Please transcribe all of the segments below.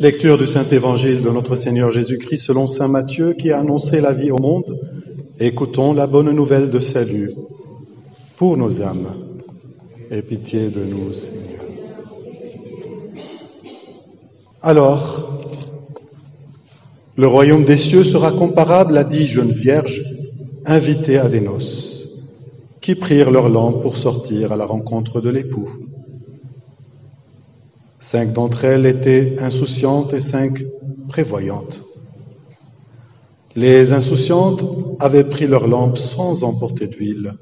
Lecture du Saint Évangile de notre Seigneur Jésus-Christ selon Saint Matthieu qui a annoncé la vie au monde. Écoutons la bonne nouvelle de salut pour nos âmes. Aie pitié de nous, Seigneur. Alors, le royaume des cieux sera comparable à dix jeunes vierges invitées à des noces, qui prirent leur lampe pour sortir à la rencontre de l'époux. Cinq d'entre elles étaient insouciantes et cinq prévoyantes. Les insouciantes avaient pris leur lampe sans emporter d'huile,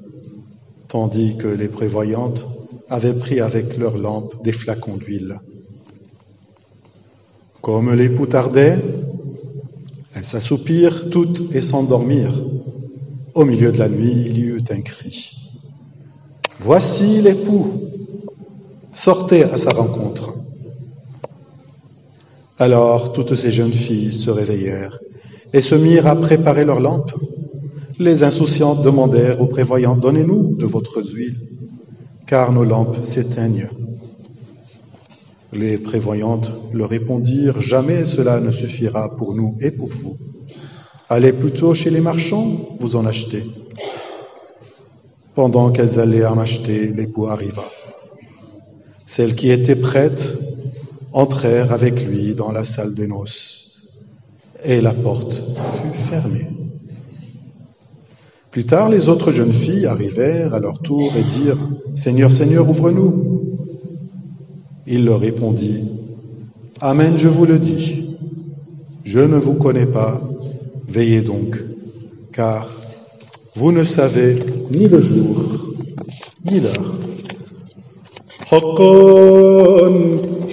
tandis que les prévoyantes avaient pris avec leur lampe des flacons d'huile. Comme l'époux tardait, elles s'assoupirent toutes et s'endormirent. Au milieu de la nuit, il y eut un cri. Voici l'époux, sortez à sa rencontre. Alors toutes ces jeunes filles se réveillèrent et se mirent à préparer leurs lampes. Les insouciantes demandèrent aux prévoyants, Donnez-nous de votre huile, car nos lampes s'éteignent. Les prévoyantes leur répondirent, Jamais cela ne suffira pour nous et pour vous. Allez plutôt chez les marchands, vous en achetez. Pendant qu'elles allaient en acheter, l'époux arriva. Celles qui étaient prêtes entrèrent avec lui dans la salle de noces, et la porte fut fermée. Plus tard, les autres jeunes filles arrivèrent à leur tour et dirent, Seigneur, Seigneur, ouvre-nous. Il leur répondit, Amen, je vous le dis, je ne vous connais pas, veillez donc, car vous ne savez ni le jour, ni l'heure.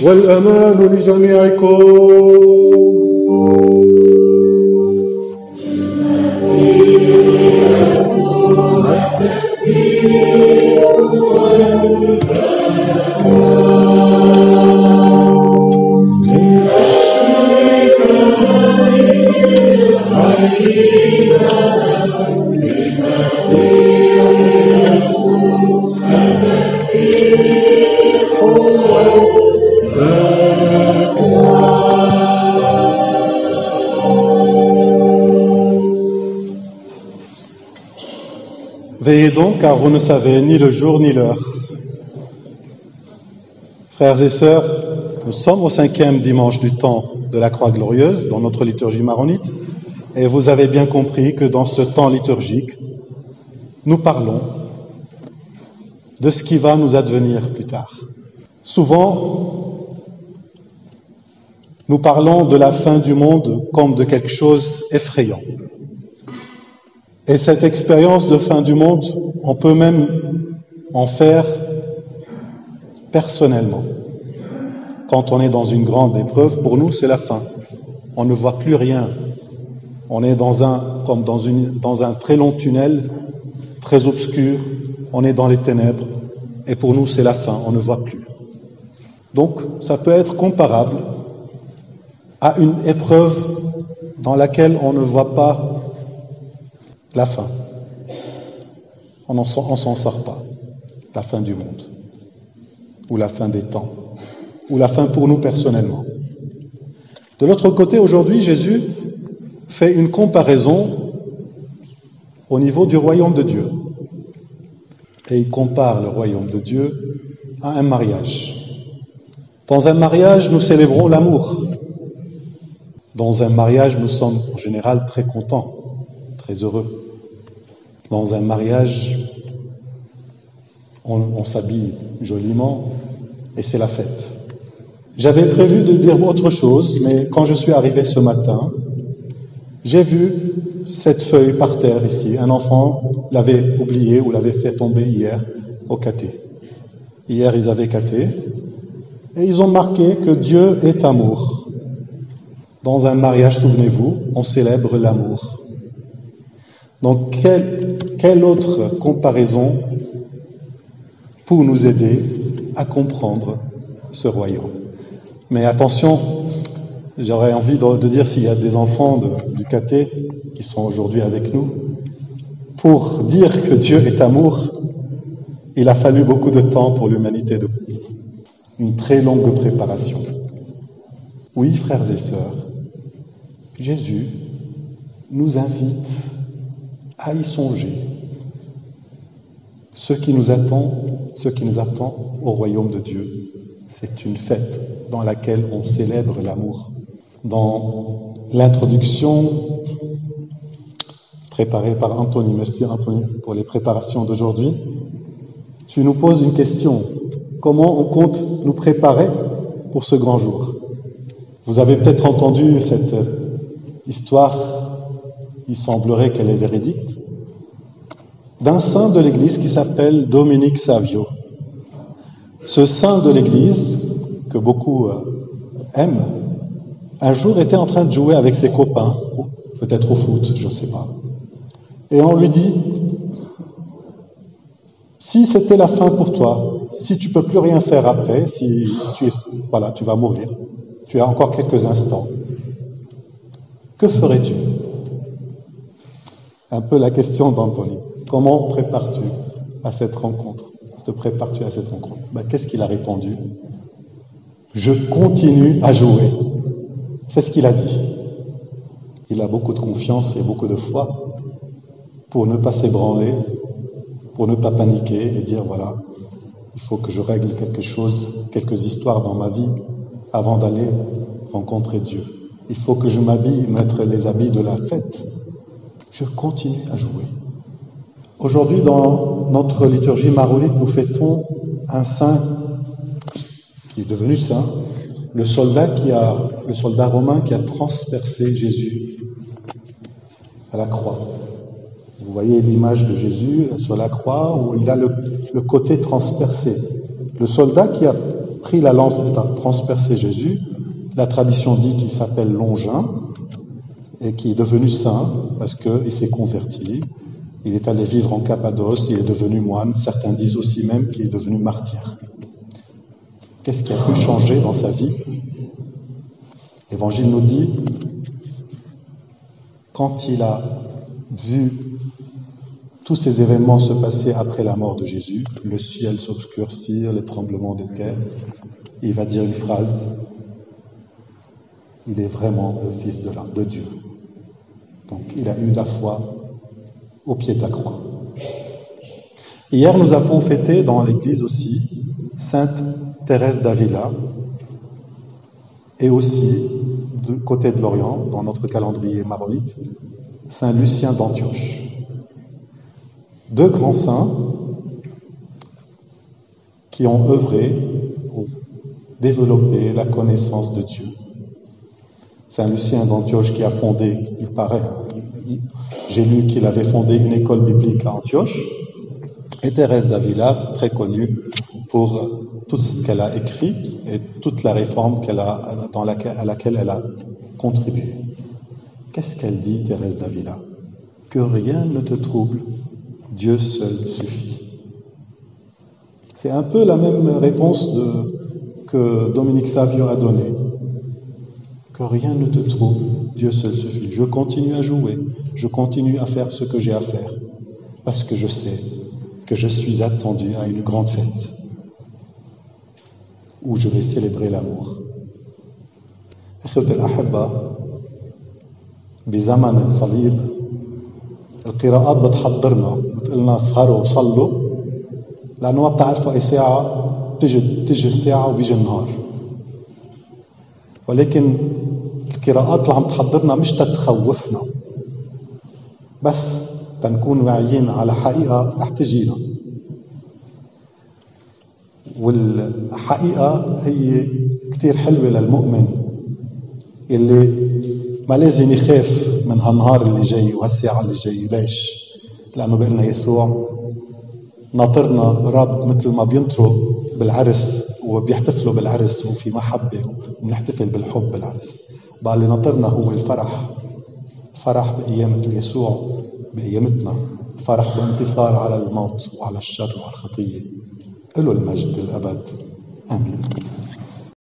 والأمان لجميعكم. Car vous ne savez ni le jour ni l'heure. Frères et sœurs, nous sommes au cinquième dimanche du temps de la Croix glorieuse dans notre liturgie maronite, et vous avez bien compris que dans ce temps liturgique, nous parlons de ce qui va nous advenir plus tard. Souvent, nous parlons de la fin du monde comme de quelque chose effrayant. Et cette expérience de fin du monde, on peut même en faire personnellement. Quand on est dans une grande épreuve, pour nous, c'est la fin. On ne voit plus rien. On est dans un, comme dans, une, dans un très long tunnel, très obscur. On est dans les ténèbres. Et pour nous, c'est la fin. On ne voit plus. Donc, ça peut être comparable à une épreuve dans laquelle on ne voit pas la fin. On ne s'en sort pas. La fin du monde. Ou la fin des temps. Ou la fin pour nous personnellement. De l'autre côté, aujourd'hui, Jésus fait une comparaison au niveau du royaume de Dieu. Et il compare le royaume de Dieu à un mariage. Dans un mariage, nous célébrons l'amour. Dans un mariage, nous sommes en général très contents, très heureux. Dans un mariage, on, s'habille joliment et c'est la fête. J'avais prévu de dire autre chose, mais quand je suis arrivé ce matin, j'ai vu cette feuille par terre ici. Un enfant l'avait oublié ou l'avait fait tomber hier au caté. Hier, ils avaient caté et ils ont marqué que Dieu est amour. Dans un mariage, souvenez-vous, on célèbre l'amour. Donc, quelle, autre comparaison pour nous aider à comprendre ce royaume? Mais attention, j'aurais envie de, dire s'il y a des enfants du caté qui sont aujourd'hui avec nous, pour dire que Dieu est amour, il a fallu beaucoup de temps pour l'humanité, une très longue préparation. Oui, frères et sœurs, Jésus nous invite à y songer. Ce qui nous attend, ce qui nous attend au royaume de Dieu, c'est une fête dans laquelle on célèbre l'amour. Dans l'introduction préparée par Anthony, merci Anthony pour les préparations d'aujourd'hui, tu nous poses une question. Comment on compte nous préparer pour ce grand jour? Vous avez peut-être entendu cette histoire, il semblerait qu'elle est véridique, d'un saint de l'Église qui s'appelle Dominique Savio. Ce saint de l'Église, que beaucoup euh, aiment, un jour était en train de jouer avec ses copains, peut-être au foot, je ne sais pas. Et on lui dit, si c'était la fin pour toi, si tu peux plus rien faire après, si tu es, voilà, tu vas mourir, tu as encore quelques instants, que ferais-tu? Un peu la question d'Anthony. Comment prépares-tu à cette rencontre? Te prépares-tu à cette rencontre? Ben, Qu'est-ce qu'il a répondu? Je continue à jouer. C'est ce qu'il a dit. Il a beaucoup de confiance et beaucoup de foi pour ne pas s'ébranler, pour ne pas paniquer et dire voilà, il faut que je règle quelque chose, quelques histoires dans ma vie avant d'aller rencontrer Dieu. Il faut que je m'habille, mettre les habits de la fête. Je continue à jouer. Aujourd'hui, dans notre liturgie maronite, nous fêtons un saint qui est devenu saint, le soldat qui a, le soldat romain qui a transpercé Jésus à la croix. Vous voyez l'image de Jésus sur la croix où il a le, le côté transpercé. Le soldat qui a pris la lance et a transpercé Jésus la tradition dit qu'il s'appelle Longin et qui est devenu saint parce qu'il s'est converti. Il est allé vivre en Cappadoce, il est devenu moine. Certains disent aussi même qu'il est devenu martyr. Qu'est-ce qui a pu changer dans sa vie? L'Évangile nous dit, quand il a vu tous ces événements se passer après la mort de Jésus, le ciel s'obscurcir, les tremblements de terre, il va dire une phrase il est vraiment le Fils de, de Dieu. Donc il a eu la foi au pied de la croix. Hier, nous avons fêté dans l'église aussi Sainte Thérèse d'Avila et aussi, du côté de l'Orient, dans notre calendrier maronite, Saint Lucien d'Antioche. Deux grands saints qui ont œuvré pour développer la connaissance de Dieu Saint Lucien d'Antioche qui a fondé, il paraît, j'ai lu qu'il avait fondé une école biblique à Antioche, et Thérèse d'Avila, très connue pour tout ce qu'elle a écrit et toute la réforme à laquelle elle a contribué. Qu'est-ce qu'elle dit, Thérèse d'Avila? Que rien ne te trouble, Dieu seul suffit. C'est un peu la même réponse que Dominique Savio a donnée que rien ne te trouble, Dieu seul suffit. Je continue à jouer, je continue à faire ce que j'ai à faire, parce que je sais que je suis attendu à une grande fête où je vais célébrer l'amour. إخوة الأحبة بزمن الصليب القراءات بتحضرنا بتقلنا اسهروا وصلوا لأنه ما بتعرفوا أي ساعة تجي تجي الساعة وبيجي النهار ولكن القراءات اللي عم تحضرنا مش تتخوفنا. بس تنكون واعيين على حقيقة رح تجينا. والحقيقة هي كتير حلوة للمؤمن اللي ما لازم يخاف من هالنهار اللي جاي وهالساعة اللي جاي. ليش؟ لأنه بقلنا يسوع ناطرنا رب مثل ما بينطروا بالعرس وبيحتفلوا بالعرس وفي محبة ونحتفل بالحب بالعرس. بقى اللي ناطرنا هو الفرح. فرح بقيامة يسوع بقيامتنا فرح بانتصار على الموت وعلى الشر وعلى الخطية له المجد الأبد. آمين.